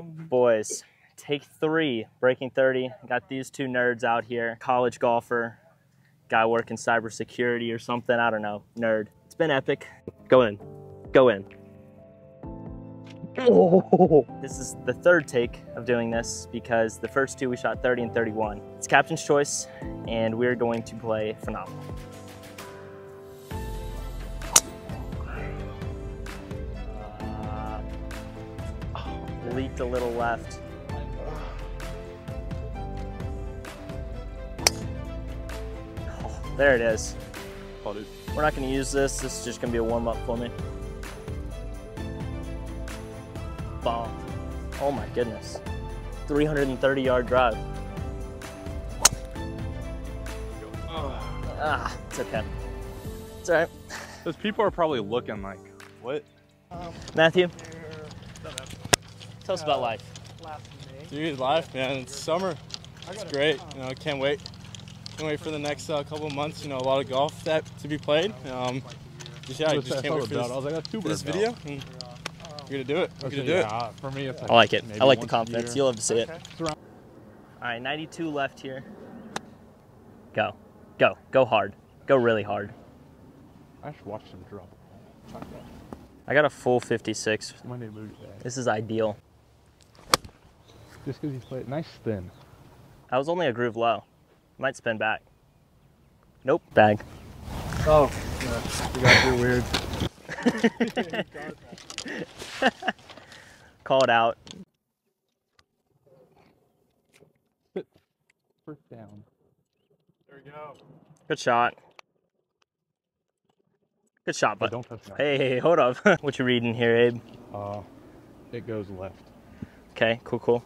Boys, take three, breaking 30. Got these two nerds out here. College golfer, guy working cybersecurity or something. I don't know. Nerd. It's been epic. Go in. Go in. Oh. This is the third take of doing this because the first two we shot 30 and 31. It's captain's choice, and we're going to play phenomenal. Leaked a little left. Oh, there it is. Oh. We're not going to use this. This is just going to be a warm up for me. Bomb. Oh my goodness. 330 yard drive. Ah, it's okay. It's all right. Those people are probably looking like, what? Matthew, tell us about life. Dude, life, man. It's summer. It's great. You know, I can't wait. Can't wait for the next uh, couple of months. You know, a lot of golf that to be played. Um, just yeah, I just can't wait for I this, was like, for this video. and We're gonna do it. We're gonna do it. For me, it's like I like it. I like the confidence. You'll love to see it. All right, 92 left here. Go. Go. Go hard. Go really hard. I should watch him drop. I got a full 56. My name movie bag. This is ideal. Just because he's played nice spin. That was only a groove low. Might spin back. Nope. Bag. Oh, you guys are weird. Call it out. First down. There we go. Good shot. Good shot, But but don't touch hey, hey, hold up. what you reading here, Abe? Uh, it goes left. Okay, cool, cool.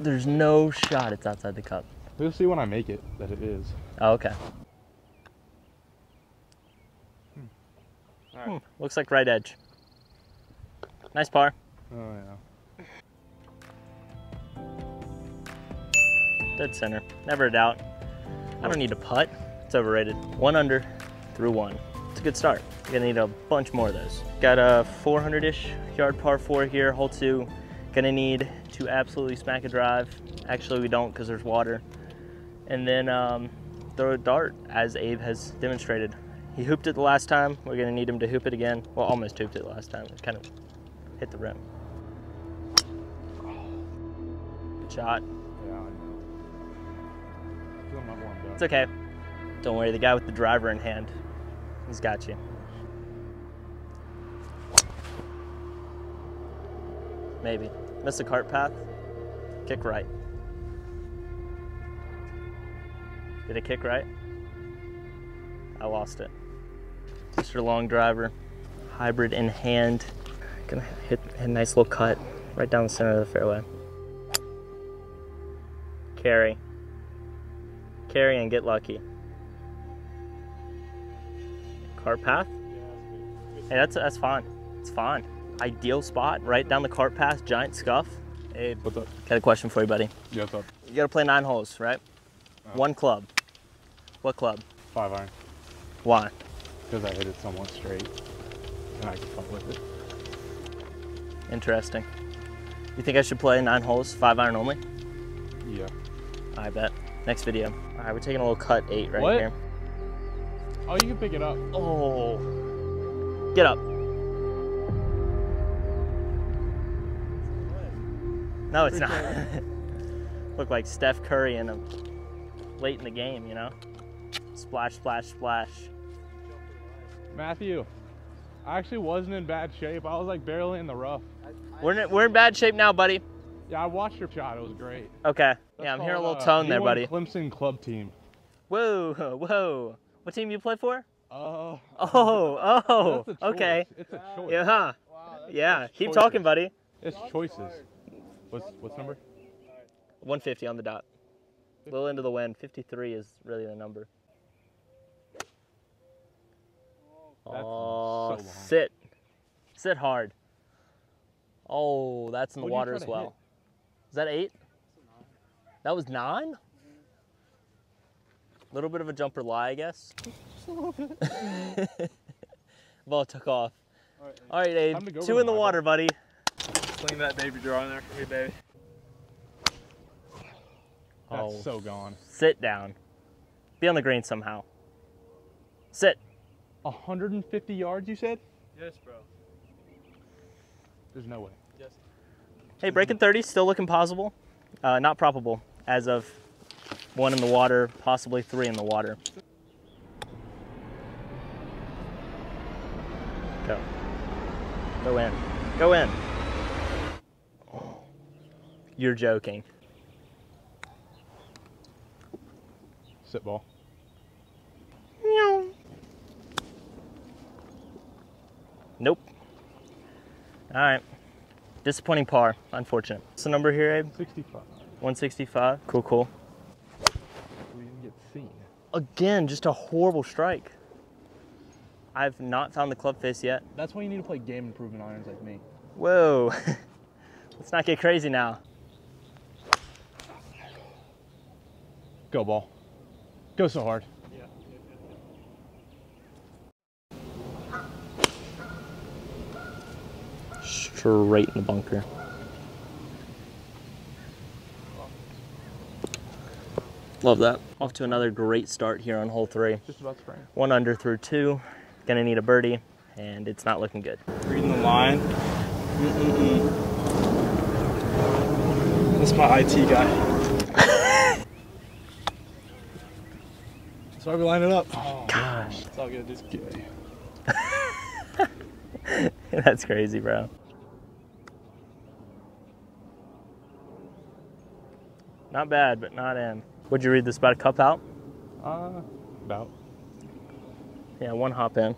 There's no shot it's outside the cup. We'll see when I make it that it is. Oh, okay. All Hmm, right. looks like right edge. Nice par. Oh yeah. Dead center. Never a doubt. I don't need a putt. It's overrated. One under through one. It's a good start. You're gonna need a bunch more of those. Got a 400-ish yard par four here, hole two. Gonna need to absolutely smack a drive. Actually, we don't because there's water. And then um, throw a dart, as Abe has demonstrated. He hooped it the last time. We're gonna need him to hoop it again. Well, almost hooped it last time. It kind of hit the rim. Good shot. Yeah, I know. Still not warmed. It's okay. Don't worry, the guy with the driver in hand, he's got you. Maybe. Miss the cart path. Kick right. Did it kick right? I lost it. Mr. Long driver, hybrid in hand. Gonna hit, hit a nice little cut right down the center of the fairway. Carry. Carry and get lucky. Cart path? Hey, that's that's fine. It's fine. Ideal spot, right down the cart path, giant scuff. Hey, What's up? got a question for you, buddy. Yeah, what's up? You gotta play nine holes, right? Uh. One club. What club? Five iron. Why? Because I hit it somewhat straight. And I can putt with it. Interesting. You think I should play nine holes, five iron only? Yeah. I bet. Next video. All right, we're taking a little cut eight right What? here. Oh, you can pick it up. Oh, get up. No, it's not. Look like Steph Curry in a late in the game, you know? Splash, splash, splash. Matthew, I actually wasn't in bad shape. I was like barely in the rough. We're in, we're in bad shape now, buddy. Yeah, I watched your shot. It was great. Okay. That's yeah, I'm hearing a called, little uh, tone there, buddy. Clemson club team. Whoa, whoa. What team you play for? Oh. Oh, oh, That's a okay. It's a choice. Yeah, huh? Yeah, keep choices. talking, buddy. It's choices. What's what's number? 150 on the dot. A little into the wind. 53 is really the number. That's Oh, so sit. Sit hard. Oh, that's in the What'd water as well. Is that eight? That was nine? A little bit of a jumper lie, I guess. Ball took off. All right, Abe. Go Two in the water, buddy. Sling that baby draw in there for me, baby. That's Oh. so gone. Sit down. Be on the green somehow. Sit. 150 yards, you said? Yes, bro. There's no way. Yes. Hey, breaking 30 still looking possible. Uh, not probable as of one in the water, possibly three in the water. Go. Go in. Go in. You're joking. Sit ball. Nope. All right. Disappointing par, unfortunate. What's the number here, Abe? 65. 165. Cool, cool. We didn't get seen. Again, just a horrible strike. I've not found the club face yet. That's why you need to play game improvement irons like me. Whoa. Let's not get crazy now. Go ball. Go so hard. Straight in the bunker. Love that. Off to another great start here on hole three. Just about spring. One under through two. Gonna need a birdie, and it's not looking good. Reading the line. Mm-mm-mm. This my IT guy. That's why we line it up. Gosh, It's all good. Just Gay. that's crazy, bro. Not bad, but not in. Would you read this about a cup out? Uh, about. Yeah, one hop in.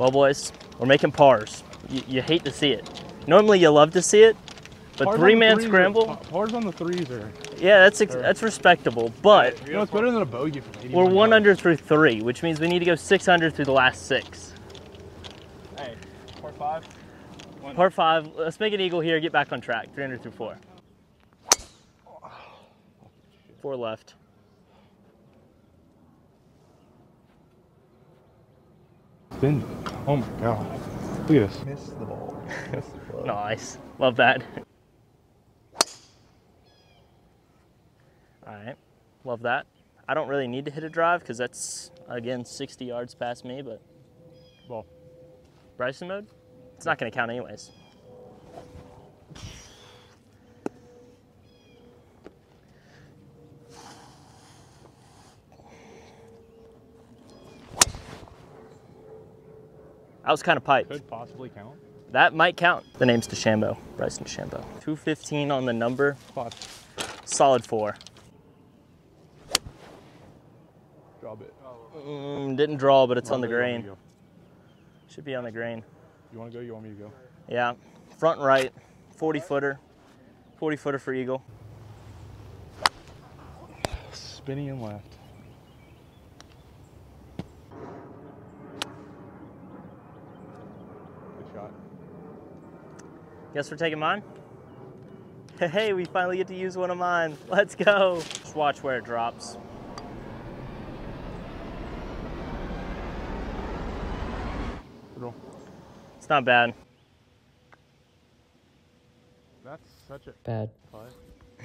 Well, boys, we're making pars. You, you hate to see it. Normally, you love to see it, but Pars three-man threes are- scramble, Pars on the threes are. yeah, that's ex- that's respectable. But You know, it's better than a bogey from 81 we're one yards. under through three, which means we need to go six under through the last six. Hey, par five. One. Par five. Let's make an eagle here. Get back on track. 300 through four. Four left. Then, oh my god. Look at this. Miss the ball. Miss the club. Nice. Love that. All right. Love that. I don't really need to hit a drive because that's, again, 60 yards past me, but Ball. Bryson mode? It's not going to count anyways. That was kind of piped. Could possibly count. That might count. The name's DeChambeau, Bryson DeChambeau. 215 on the number, Five. solid four. Drop it. Mm, didn't draw, but it's on the You want me green. to go? Should be on the grain. You want to go? You want me to go? Yeah, front right, 40 footer, 40 footer for eagle. Spinning and left. Guess we're taking mine. Hey, we finally get to use one of mine. Let's go. Just watch where it drops. Good. It's not bad. That's such a Bad. putt.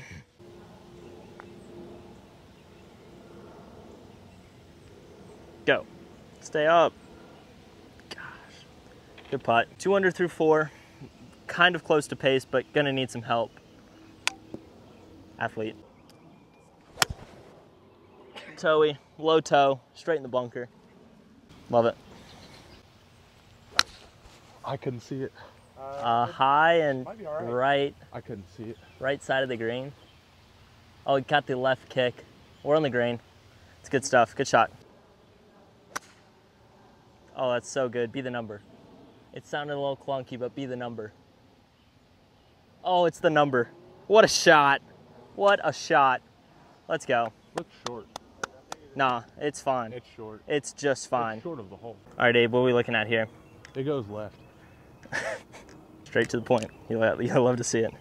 Go. Stay up. Gosh. Good putt. Two under through four. Kind of close to pace, but gonna need some help. Athlete. Toey, low toe, straight in the bunker. Love it. I couldn't see it. Uh, high and might be all right. right, I couldn't see it. right side of the green. Oh, he got the left kick. We're on the green. It's good stuff. Good shot. Oh, that's so good. Be the number. It sounded a little clunky, but be the number. Oh, it's the number. What a shot. What a shot. Let's go. Looks short. Nah, it's fine. It's short. It's just fine. It's short of the hole. All right, Abe, what are we looking at here? It goes left. Straight to the point. You'll, you'll love to see it.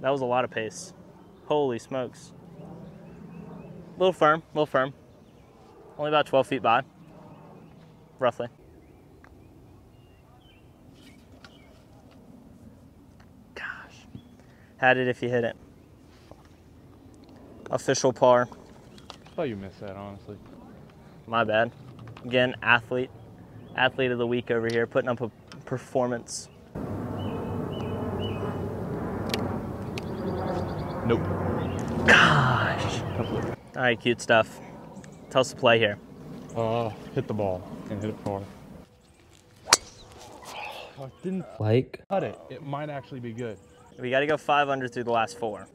That was a lot of pace. Holy smokes. A little firm, a little firm. Only about 12 feet by, roughly. Had it if you hit it. Official par. I thought you missed that, honestly. My bad. Again, athlete. Athlete of the week over here, putting up a performance. Nope. Gosh. All right, cute stuff. Tell us to play here. Uh, hit the ball and hit it far. I didn't Like? cut it. It might actually be good. We got to go five under through the last four.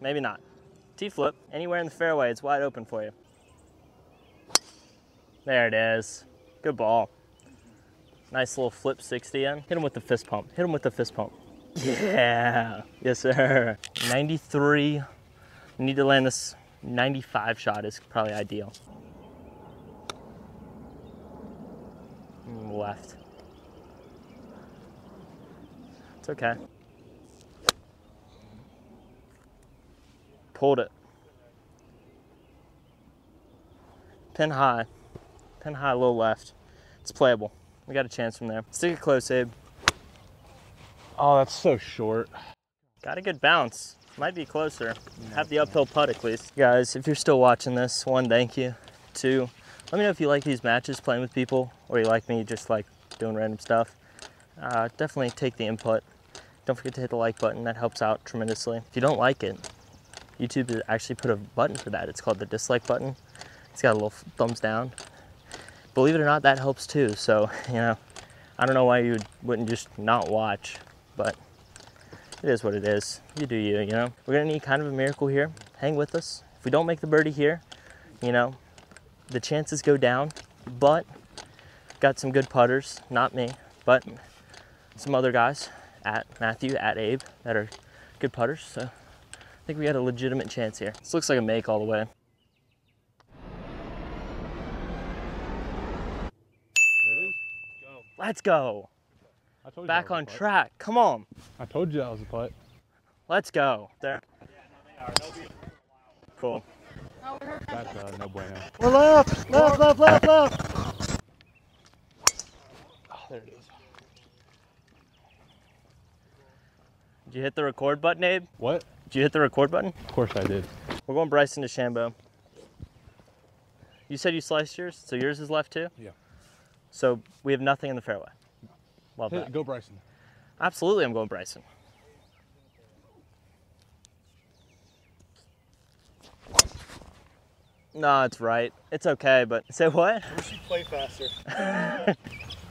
Maybe not. T flip, anywhere in the fairway, it's wide open for you. There it is. Good ball. Nice little flip 60 in. Hit him with the fist pump. Hit him with the fist pump. Yeah. Yes, sir. 93. Need to land this 95 shot is probably ideal. Left. It's okay. Pulled it. Pin high. Pin high, a little left. It's playable. We got a chance from there. Stick it close, Abe. Oh, that's so short. Got a good bounce. Might be closer. Have the uphill putt at least. Guys, if you're still watching this, one, thank you. Two, let me know if you like these matches playing with people or you like me just like doing random stuff. Uh, definitely take the input. Don't forget to hit the like button. That helps out tremendously. If you don't like it, YouTube has actually put a button for that. It's called the dislike button. It's got a little thumbs down. Believe it or not, that helps too. So, you know, I don't know why you wouldn't just not watch, but it is what it is. You do you, you know. We're gonna need kind of a miracle here. Hang with us. If we don't make the birdie here, you know, the chances go down. But got some good putters, not me, but some other guys at Matthew, at Abe, that are good putters. So I think we got a legitimate chance here. This looks like a make all the way. Let's go. I told you Back on track. Come on. I told you that was a putt. Let's go. There. Cool. That's uh, no bueno. We're left, left, left, left, left. Oh, there it is. Did you hit the record button, Abe? What? Did you hit the record button? Of course I did. We're going Bryson DeChambeau. You said you sliced yours, so yours is left too? Yeah. So we have nothing in the fairway. Love Hit that. Go Bryson. Absolutely, I'm going Bryson. No, it's right. It's okay, but say what? You play faster.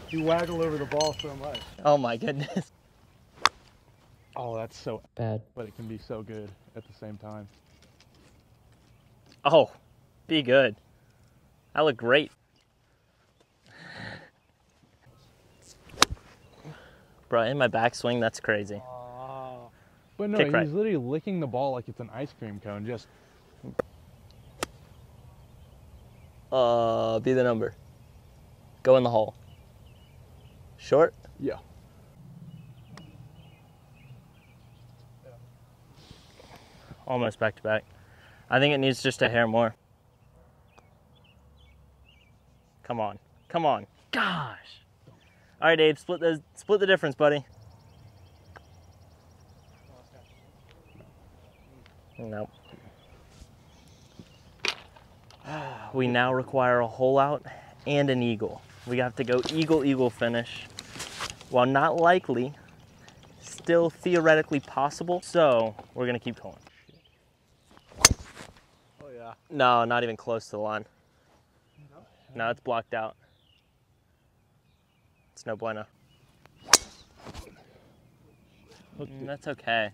you waggle over the ball so much. Oh my goodness. Oh, that's so Bad. but it can be so good at the same time. Oh, be good. I look great. Bro, in my backswing, that's crazy. But no, Kick he's right. literally licking the ball like it's an ice cream cone. Just Uh, be the number. Go in the hole. Short? yeah. Almost back to back. I think it needs just a hair more. Come on. Come on. Gosh. All right, Abe, split the split the difference, buddy. Nope. We now require a hole out and an eagle. We have to go eagle eagle finish. While not likely, still theoretically possible. So we're gonna keep going. No, not even close to the line. No, it's blocked out. It's no bueno. Mm, that's okay.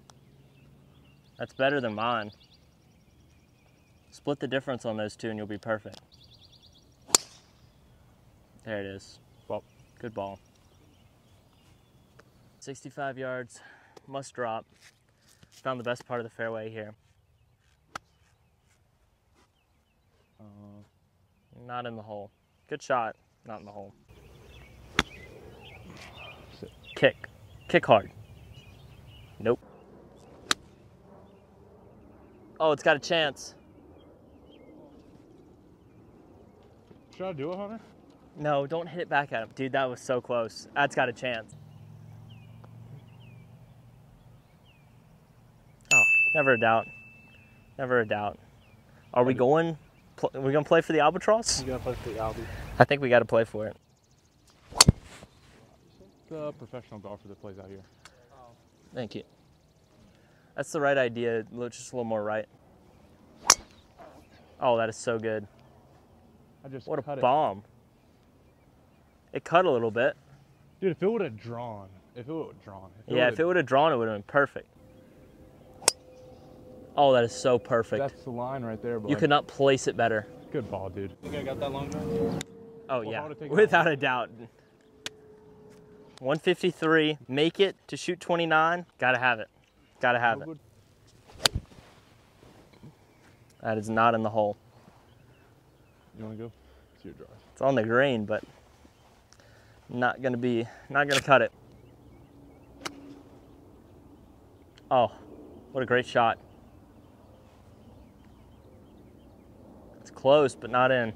That's better than mine. Split the difference on those two and you'll be perfect. There it is. Well, good ball. 65 yards, must drop. Found the best part of the fairway here. Not in the hole. Good shot, not in the hole. Kick. Kick hard. Nope. Oh, it's got a chance. Should I do it, Hunter? No, don't hit it back at him. Dude, that was so close. That's got a chance. Oh, never a doubt. Never a doubt. Are we going? Pl- are we gonna play for the albatross? You gotta play for the Albie. I think we got to play for it. The professional golfer that plays out here. Thank you. That's the right idea. lo- Just a little more right. Oh, that is so good. I just What a cut it. bomb. It cut a little bit. Dude, if it would have drawn, if it would have drawn. Yeah, if it would have drawn, it would have been perfect. Oh, that is so perfect. That's the line right there, bud. You could not place it better. Good ball, dude. Think I got that long drive? Oh Well, yeah, how would it take it without a doubt. 153, make it to shoot 29. Gotta have it. Gotta have it. Good. That is not in the hole. You wanna go? It's your drive. It's on the green, but not gonna be, not gonna cut it. Oh, what a great shot. Close, but not in.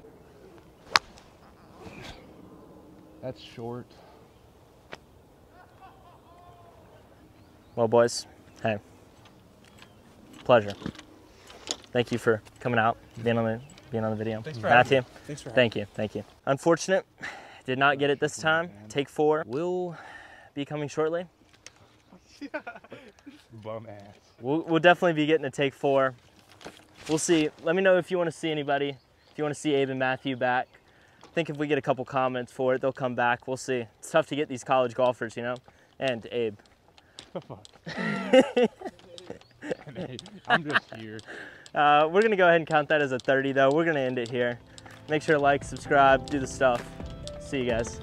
That's short. Well, boys, hey, pleasure. Thank you for coming out, being on the being on the video. Thanks for having Matthew, Thanks for thank you, thank you. Unfortunate, did not get it this time. Take four will be coming shortly. Bum ass. We'll, we'll definitely be getting a take four. We'll see. Let me know if you want to see anybody. If you want to see Abe and Matthew back. I think if we get a couple comments for it, they'll come back. We'll see. It's tough to get these college golfers, you know? And Abe. Fuck. I'm just here. Uh, we're going to go ahead and count that as a 30, though. We're going to end it here. Make sure to like, subscribe, do the stuff. See you guys.